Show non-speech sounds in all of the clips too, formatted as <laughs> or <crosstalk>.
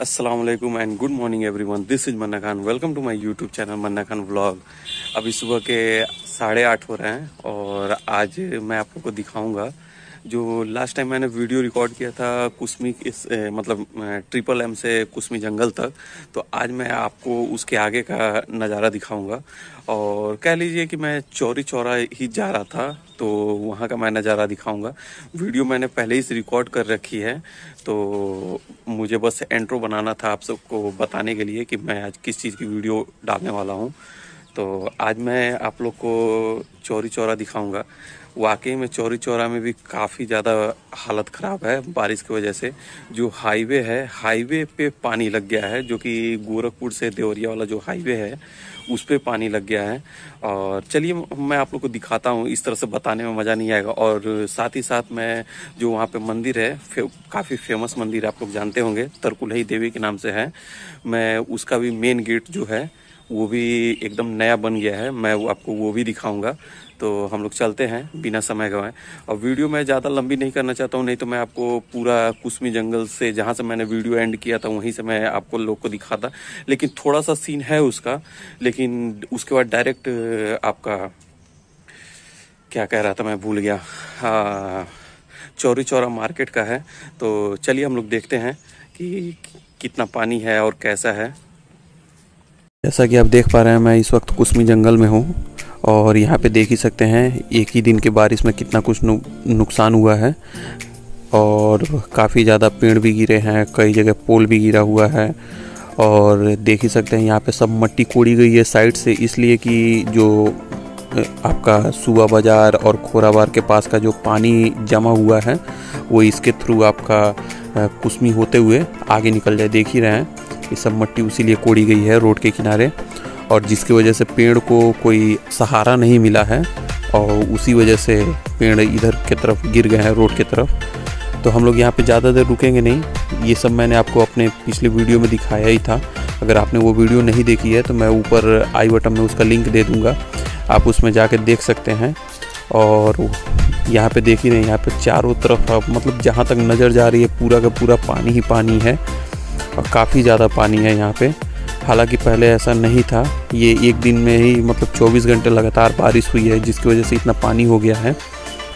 अस्सलाम and good morning everyone this is Manna Khan. Welcome to my YouTube channel Manna Khan vlog अभी सुबह के साढ़े आठ हो रहे हैं और आज मैं आप लोग को दिखाऊँगा जो लास्ट टाइम मैंने वीडियो रिकॉर्ड किया था कुसमी इस मतलब ट्रिपल एम से कुसमी जंगल तक तो आज मैं आपको उसके आगे का नज़ारा दिखाऊँगा। और कह लीजिए कि मैं चौरी चौरा ही जा रहा था तो वहाँ का मैं नज़ारा दिखाऊँगा। वीडियो मैंने पहले ही से रिकॉर्ड कर रखी है तो मुझे बस एंट्रो बनाना था आप सबको बताने के लिए कि मैं आज किस चीज़ की वीडियो डालने वाला हूँ। तो आज मैं आप लोग को चौरी चौरा दिखाऊँगा। वाकई में चौरी चौरा में भी काफ़ी ज़्यादा हालत ख़राब है बारिश की वजह से। जो हाईवे है हाईवे पे पानी लग गया है जो कि गोरखपुर से देवरिया वाला जो हाईवे है उस पर पानी लग गया है। और चलिए मैं आप लोग को दिखाता हूँ इस तरह से बताने में मज़ा नहीं आएगा। और साथ ही साथ मैं जो वहाँ पे मंदिर है फे, काफ़ी फ़ेमस मंदिर आप लोग जानते होंगे तरकुलही देवी के नाम से है। मैं उसका भी मेन गेट जो है वो भी एकदम नया बन गया है। मैं वो आपको वो भी दिखाऊँगा। तो हम लोग चलते हैं, बिना समय गवाए। और वीडियो मैं ज़्यादा लंबी नहीं करना चाहता हूँ, नहीं तो मैं आपको पूरा कुसमी जंगल से जहाँ से मैंने वीडियो एंड किया था, वहीं से मैं आपको लोग को दिखाता। लेकिन थोड़ा सा सीन है उसका, लेकिन उसके बाद डायरेक्ट आपका, क्या कह रहा था मैं भूल गया। हाँ चौरी चौरा मार्केट का है। तो चलिए हम लोग देखते हैं कि कितना पानी है और कैसा है। जैसा कि आप देख पा रहे हैं मैं इस वक्त कुसमी जंगल में हूँ और यहाँ पे देख ही सकते हैं एक ही दिन के बारिश में कितना कुछ नु, नुकसान हुआ है और काफ़ी ज़्यादा पेड़ भी गिरे हैं कई जगह पोल भी गिरा हुआ है और देख ही सकते हैं यहाँ पे सब मट्टी कोड़ी गई है साइड से इसलिए कि जो आपका सुबह बाज़ार और खोराबार के पास का जो पानी जमा हुआ है वो इसके थ्रू आपका कुसमी होते हुए आगे निकल जाए देख ही रहे हैं। ये सब मट्टी उसी लिए कोड़ी गई है रोड के किनारे और जिसकी वजह से पेड़ को कोई सहारा नहीं मिला है और उसी वजह से पेड़ इधर की तरफ़ गिर गए हैं, रोड की तरफ़। तो हम लोग यहाँ पे ज़्यादा देर रुकेंगे नहीं। ये सब मैंने आपको अपने पिछले वीडियो में दिखाया ही था। अगर आपने वो वीडियो नहीं देखी है तो मैं ऊपर आई बटन में उसका लिंक दे दूँगा। आप उसमें जाके देख सकते हैं और यहाँ पे देखिए नहीं यहाँ पे चारों तरफ़ मतलब जहाँ तक नज़र जा रही है पूरा का पूरा पानी ही पानी है। और काफ़ी ज़्यादा पानी है यहाँ पे। हालाँकि पहले ऐसा नहीं था। ये एक दिन में ही मतलब 24 घंटे लगातार बारिश हुई है जिसकी वजह से इतना पानी हो गया है।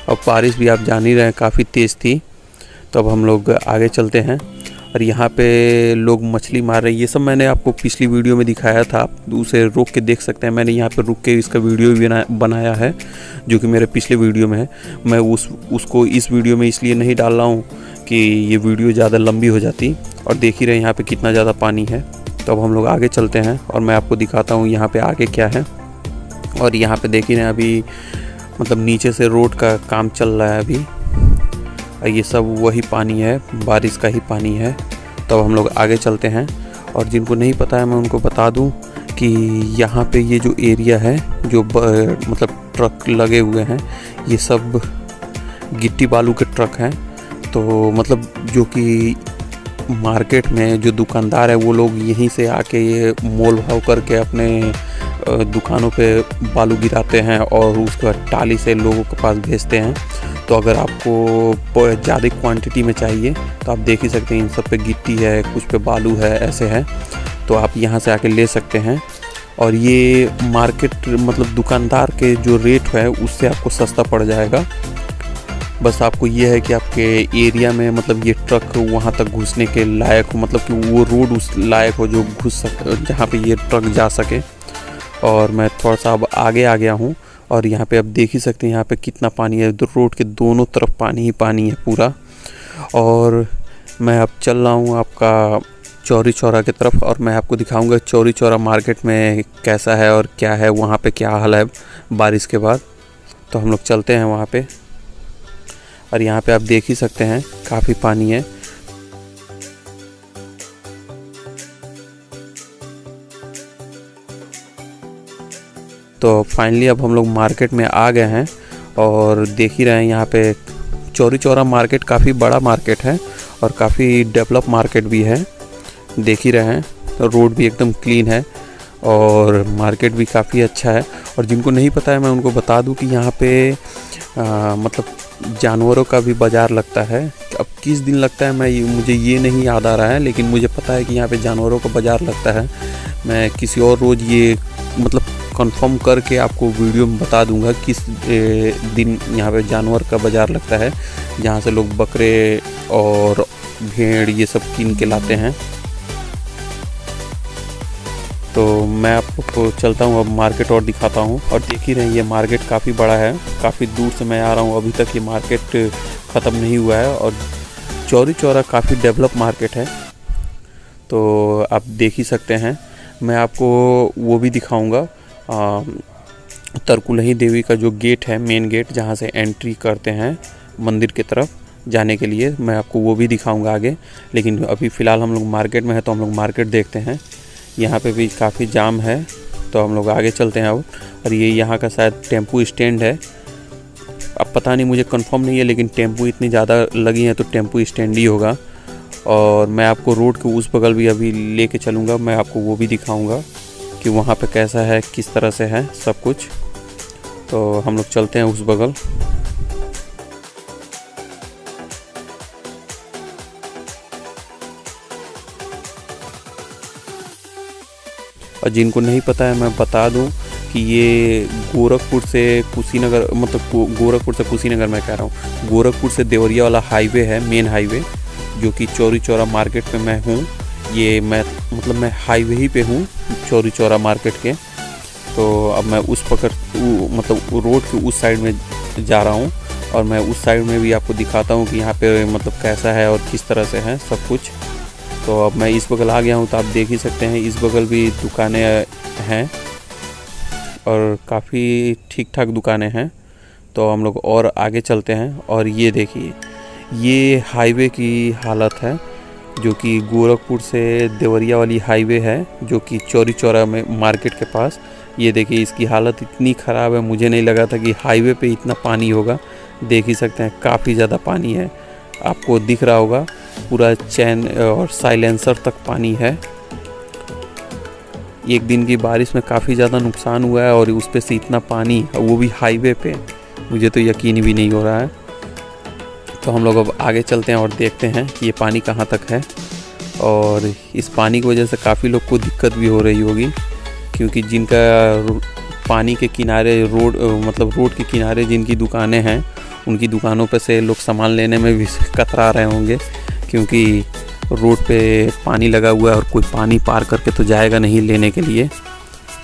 और बारिश भी आप जान ही रहे हैं काफ़ी तेज़ थी। तो अब हम लोग आगे चलते हैं। और यहाँ पे लोग मछली मार रहे हैं। ये सब मैंने आपको पिछली वीडियो में दिखाया था। आप उसे रोक के देख सकते हैं। मैंने यहाँ पे रुक के इसका वीडियो भी बना, बनाया है जो कि मेरे पिछले वीडियो में है। मैं उस उसको इस वीडियो में इसलिए नहीं डाल रहा हूँ कि ये वीडियो ज़्यादा लंबी हो जाती और देख ही रहे यहाँ पे कितना ज़्यादा पानी है। तो अब हम लोग आगे चलते हैं और मैं आपको दिखाता हूँ यहाँ पे आगे क्या है। और यहाँ पे देख ही रहे अभी मतलब नीचे से रोड का काम चल रहा है अभी। और ये सब वही पानी है बारिश का ही पानी है। तो अब हम लोग आगे चलते हैं। और जिनको नहीं पता है मैं उनको बता दूँ कि यहाँ पे ये जो एरिया है जो ब, मतलब ट्रक लगे हुए हैं ये सब गिट्टी बालू के ट्रक हैं। तो मतलब जो कि मार्केट में जो दुकानदार है, वो लोग यहीं से आके ये मोल भाव करके अपने दुकानों पे बालू गिराते हैं और उसका टाली से लोगों के पास भेजते हैं। तो अगर आपको ज़्यादा क्वांटिटी में चाहिए तो आप देख ही सकते हैं इन सब पे गिट्टी है, कुछ पे बालू है, ऐसे है। तो आप यहाँ से आके ले सकते हैं। और ये मार्केट मतलब दुकानदार के जो रेट है, उससे आपको सस्ता पड़ जाएगा। बस आपको ये है कि आपके एरिया में मतलब ये ट्रक वहाँ तक घुसने के लायक हो मतलब कि वो रोड उस लायक हो जो घुस सक, जहाँ पे ये ट्रक जा सके। और मैं थोड़ा सा अब आगे आ गया हूँ और यहाँ पे आप देख ही सकते हैं, यहाँ पे कितना पानी है। रोड के दोनों तरफ़ पानी ही पानी है पूरा। और मैं अब चल रहा हूँ आपका चौरी चौरा की तरफ़ और मैं आपको दिखाऊँगा चौरी चौरा मार्केट में कैसा है और क्या है, वहाँ पे क्या हाल है बारिश के बाद। तो हम लोग चलते हैं वहाँ पे। और यहाँ पे आप देख ही सकते हैं काफ़ी पानी है। तो फाइनली अब हम लोग मार्केट में आ गए हैं और देख ही रहे हैं यहाँ पे चौरी चौरा मार्केट काफ़ी बड़ा मार्केट है और काफ़ी डेवलप मार्केट भी है। देख ही रहे हैं तो रोड भी एकदम क्लीन है और मार्केट भी काफ़ी अच्छा है। और जिनको नहीं पता है मैं उनको बता दूँ कि यहाँ पे आ, मतलब जानवरों का भी बाज़ार लगता है। अब किस दिन लगता है, मैं मुझे ये नहीं याद आ रहा है, लेकिन मुझे पता है कि यहाँ पे जानवरों का बाज़ार लगता है। मैं किसी और रोज़ ये मतलब कंफर्म करके आपको वीडियो में बता दूँगा किस दिन यहाँ पे जानवर का बाज़ार लगता है, जहाँ से लोग बकरे और भेड़ ये सब किन के लाते हैं। तो मैं आपको चलता हूँ, अब मार्केट और दिखाता हूँ। और देख ही रहे ये मार्केट काफ़ी बड़ा है, काफ़ी दूर से मैं आ रहा हूँ। अभी तक ये मार्केट ख़त्म नहीं हुआ है और चौरी चौरा काफ़ी डेवलप मार्केट है। तो आप देख ही सकते हैं, मैं आपको वो भी दिखाऊँगा। तरकुलही देवी का जो गेट है मेन गेट जहाँ से एंट्री करते हैं मंदिर की तरफ़ जाने के लिए, मैं आपको वो भी दिखाऊँगा आगे। लेकिन अभी फ़िलहाल हम लोग मार्केट में है तो हम लोग मार्केट देखते हैं। यहाँ पे भी काफ़ी जाम है तो हम लोग आगे चलते हैं अब। और ये यहाँ का शायद टेंपू स्टैंड है। अब पता नहीं, मुझे कंफर्म नहीं है, लेकिन टेंपू इतनी ज़्यादा लगी हैं तो टेंपू स्टैंड ही होगा। और मैं आपको रोड के उस बगल भी अभी ले कर चलूँगा, मैं आपको वो भी दिखाऊँगा कि वहाँ पर कैसा है, किस तरह से है सब कुछ। तो हम लोग चलते हैं उस बगल। और जिनको नहीं पता है, मैं बता दूँ कि ये गोरखपुर से कुशीनगर मतलब गोरखपुर से कुशीनगर मैं कह रहा हूँ। गोरखपुर से देवरिया वाला हाईवे है मेन हाईवे, जो कि चौरी चौरा मार्केट पे मैं हूँ। ये मैं मतलब मैं हाईवे ही पे हूँ चौरी चौरा मार्केट के। तो अब मैं उस पकड़ मतलब रोड के उस साइड में जा रहा हूँ। और मैं उस साइड में भी आपको दिखाता हूँ कि यहाँ पे मतलब कैसा है और किस तरह से है सब कुछ। तो अब मैं इस बगल आ गया हूँ तो आप देख ही सकते हैं, इस बगल भी दुकानें हैं और काफ़ी ठीक ठाक दुकानें हैं। तो हम लोग और आगे चलते हैं और ये देखिए, ये हाईवे की हालत है, जो कि गोरखपुर से देवरिया वाली हाईवे है, जो कि चौरी चौरा में मार्केट के पास। ये देखिए, इसकी हालत इतनी ख़राब है, मुझे नहीं लगा था कि हाईवे पे इतना पानी होगा। देख ही सकते हैं, काफ़ी ज़्यादा पानी है। आपको दिख रहा होगा, पूरा चैन और साइलेंसर तक पानी है। एक दिन की बारिश में काफ़ी ज़्यादा नुकसान हुआ है और उस पर से इतना पानी वो भी हाईवे पे, मुझे तो यकीन भी नहीं हो रहा है। तो हम लोग अब आगे चलते हैं और देखते हैं कि ये पानी कहाँ तक है। और इस पानी की वजह से काफ़ी लोग को दिक्कत भी हो रही होगी, क्योंकि जिनका पानी के किनारे रोड मतलब रोड के किनारे जिनकी दुकानें हैं उनकी दुकानों पर से लोग सामान लेने में भी <laughs> कतरा रहे होंगे, क्योंकि रोड पे पानी लगा हुआ है और कोई पानी पार करके तो जाएगा नहीं लेने के लिए।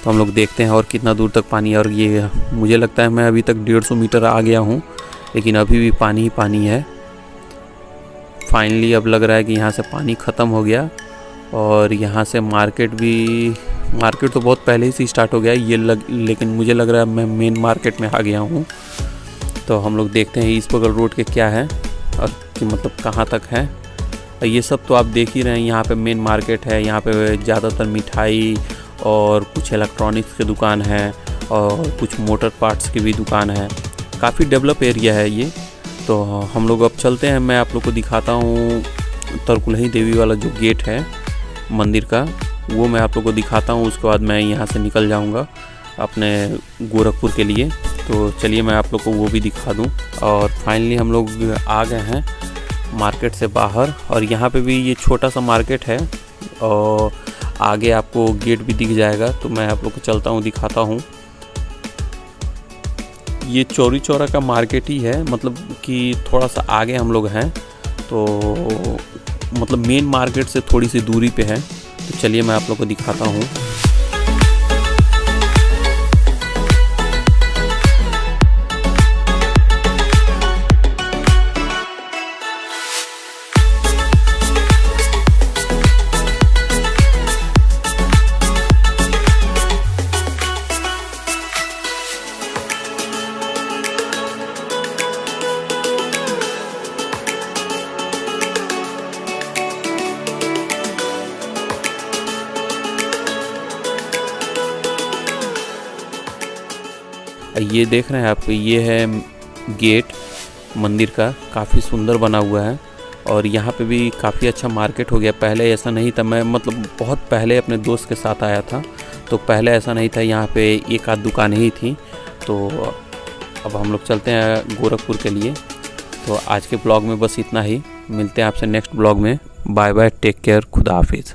तो हम लोग देखते हैं और कितना दूर तक पानी और ये मुझे लगता है मैं अभी तक डेढ़ सौ मीटर आ गया हूँ, लेकिन अभी भी पानी ही पानी है। फाइनली अब लग रहा है कि यहाँ से पानी ख़त्म हो गया और यहाँ से मार्केट भी, मार्केट तो बहुत पहले ही से स्टार्ट हो गया ये लग, लेकिन मुझे लग रहा है मैं मेन मार्केट में आ गया हूँ। तो हम लोग देखते हैं इस बगल रोड के क्या है, और कि मतलब कहाँ तक है। ये सब तो आप देख ही रहे हैं, यहाँ पे मेन मार्केट है, यहाँ पे ज़्यादातर मिठाई और कुछ इलेक्ट्रॉनिक्स की दुकान है, और कुछ मोटर पार्ट्स की भी दुकान है। काफ़ी डेवलप एरिया है ये। तो हम लोग अब चलते हैं, मैं आप लोग को दिखाता हूँ तरकुलही देवी वाला जो गेट है, मंदिर का, वो मैं आप लोग को दिखाता हूँ, उसके बाद मैं यहाँ से निकल जाऊँगा अपने गोरखपुर के लिए। तो चलिए मैं आप लोग को वो भी दिखा दूँ। और फाइनली हम लोग आ गए हैं मार्केट से बाहर। और यहाँ पे भी ये छोटा सा मार्केट है। और आगे आपको गेट भी दिख जाएगा। तो मैं आप लोग को चलता हूँ, दिखाता हूँ। ये चौरी चौरा का मार्केट ही है। मतलब कि थोड़ा सा आगे हम लोग हैं। तो मतलब मेन मार्केट से थोड़ी सी दूरी पे है। तो चलिए मैं आप लोग को दिखाता हूँ। ये देख रहे हैं आप, ये है गेट, मंदिर का, काफ़ी सुंदर बना हुआ है। और यहाँ पे भी काफ़ी अच्छा मार्केट हो गया। पहले ऐसा नहीं था, मैं मतलब बहुत पहले अपने दोस्त के साथ आया था तो पहले ऐसा नहीं था, यहाँ पे एक आध दुकान ही थी। तो अब हम लोग चलते हैं गोरखपुर के लिए। तो आज के ब्लॉग में बस इतना ही। मिलते हैं आपसे नेक्स्ट ब्लॉग में। बाय बाय, टेक केयर, खुदा हाफिज़।